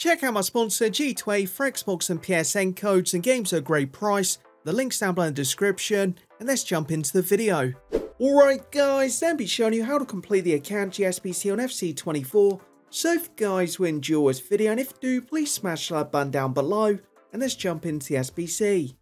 Check out my sponsor G2A for Xbox and PSN codes and games at a great price. The link's down below in the description, and let's jump into the video. Alright guys, then be showing you how to complete the Akanji SBC on FC24. So if guys will enjoy this video, and if you do, please smash the like button down below, and let's jump into the SBC.